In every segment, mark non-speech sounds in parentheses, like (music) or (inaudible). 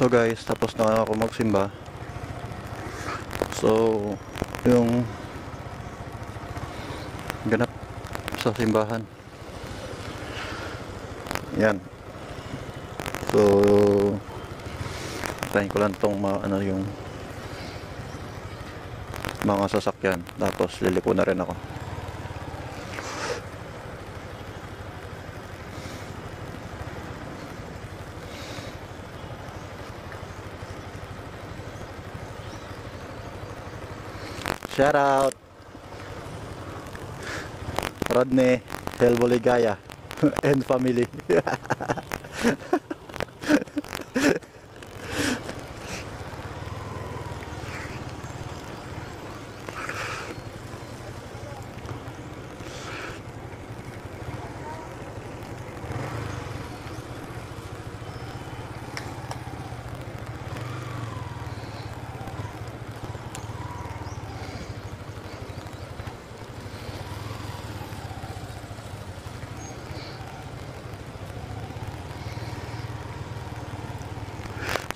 So guys, tapos na ako magsimba. So, yung ganap sa simbahan. Yan. So, tayin ko lang tong mga ano yung mga sasakyan. Tapos liliko na rin ako. Shout out Rodney Helboligaya (laughs) and family. (laughs)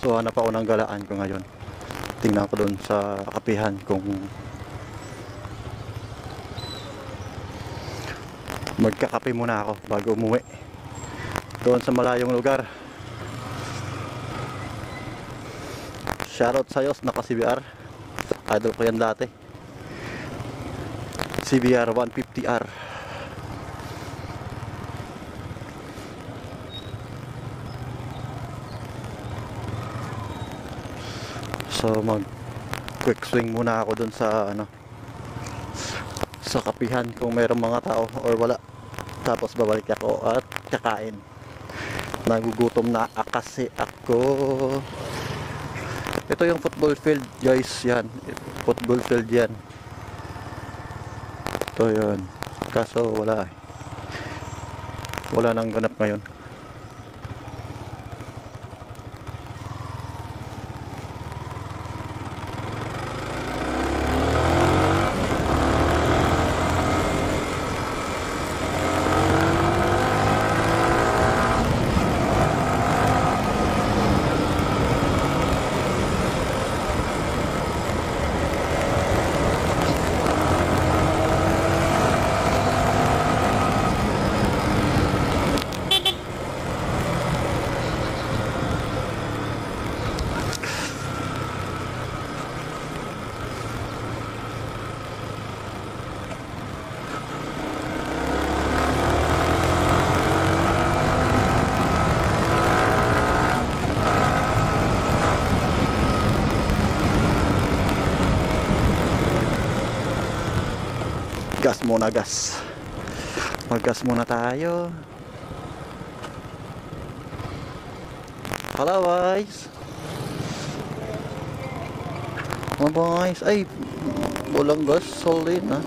So hanap ako ng galaan ko ngayon. Tingnan ko doon sa kapihan kung magkakape muna ako bago umuwi. Doon sa malayong lugar. Shoutout sa'yo, naka CBR. Idol ko yan dati. CBR 150R. So mag quick swing muna ako dun sa ano sa kapihan kung mayroong mga tao or wala. Tapos babalik ako at kakain. Nagugutom na kasi ako. Ito yung football field guys yan. Football field yan. Ito yun. Kaso wala eh. Wala nang ganap ngayon. Gas muna gas. Mag-gas muna tayo. Hello boys. Mga boys. Ay walang gas. Solid ha?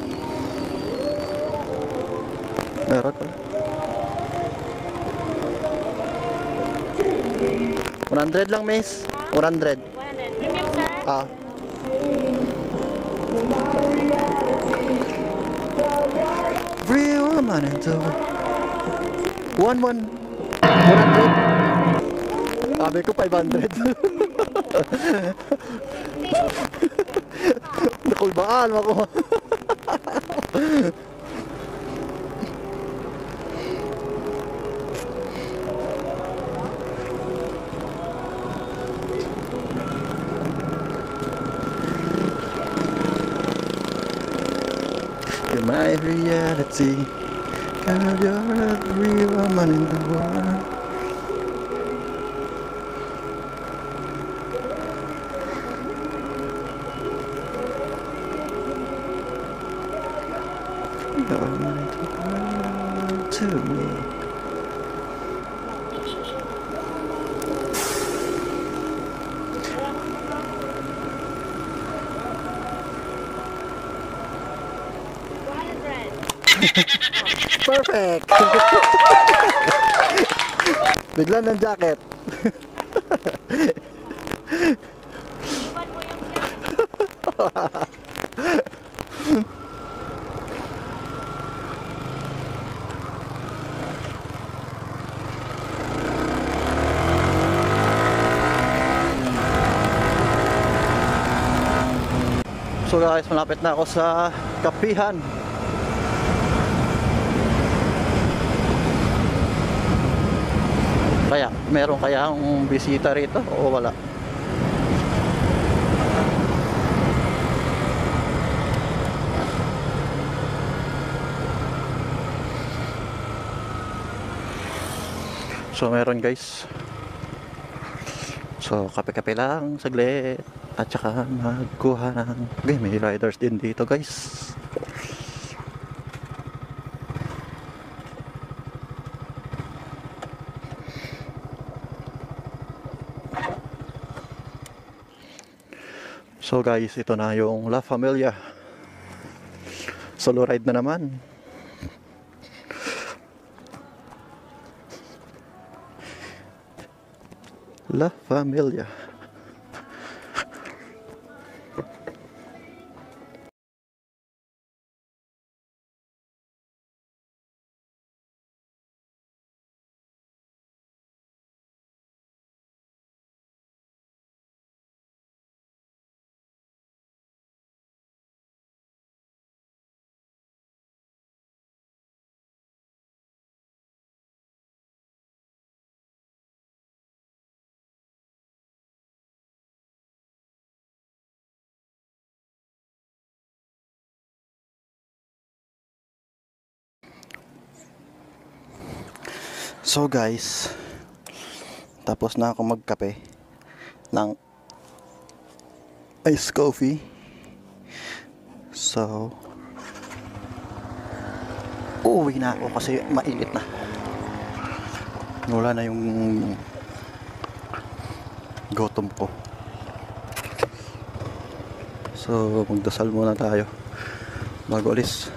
Meron pala 100 lang miss. 100 100. Premium, sir? ah Real man into One one. 100 Sabi ko 500 (laughs) Nakulbaan ako. My reality. God, you're every woman in the world. You're meant to belong to me. (laughs) Perfect! (laughs) Bigla ng jacket. (laughs) So guys, malapit na ako sa kapihan. Kaya, meron kaya ang bisita rito o wala? So meron guys. So kape-kape lang saglit at saka magkuha ng may riders din dito guys. So guys, ito na yung La Familia. Solo ride na naman. La Familia. So guys, tapos na ako magkape ng iced coffee. So, uuwi na ako kasi mainit na. Wala na yung gutom ko. So, magdasal muna tayo bago alis.